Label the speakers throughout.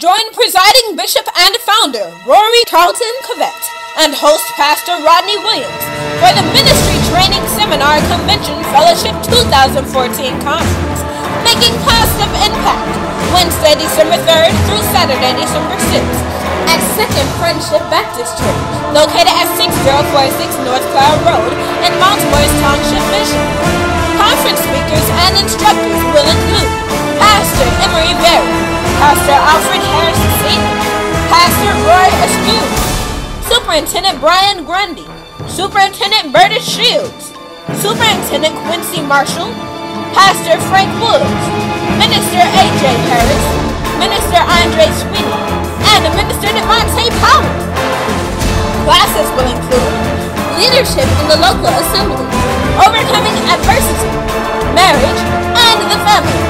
Speaker 1: Join presiding bishop and founder Rory Carlton Covette and host Pastor Rodney Williams for the Ministry Training Seminar Convention Fellowship 2014 Conference, making positive impact Wednesday, December 3rd through Saturday, December 6th at Second Friendship Baptist Church, located at 6046 North Cloud Road in Mount Morris Township, Michigan. Conference speakers and instructors will include Pastor Emery Berry, Pastor Alfred Sr., Pastor Roy Askew, Superintendent Brian Grundy, Superintendent Berta Shields, Superintendent Quincy Marshall, Pastor Frank Woods, Minister A.J. Harris, Minister Andre Sweeney, and Minister Devontae Powell. Classes will include leadership in the local assembly, overcoming adversity, marriage, and the family.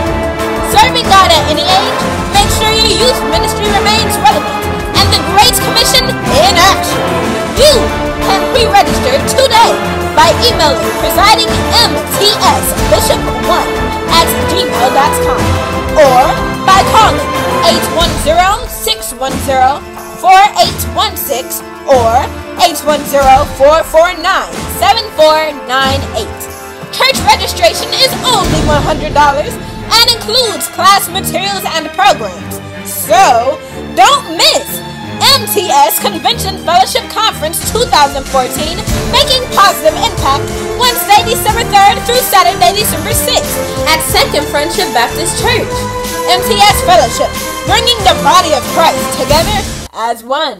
Speaker 1: Serving God at any age, make sure your youth ministry by emailing presiding MTS Bishop1 at gmail.com or by calling 810-610-4816 or 810-449-7498. Church registration is only $100 and includes class materials and programs. So, don't miss MTS Convention Fellowship Conference 2014, making positive impact Wednesday, December 3rd through Saturday, December 6th at Second Friendship Baptist Church. MTS Fellowship, bringing the body of Christ together as one.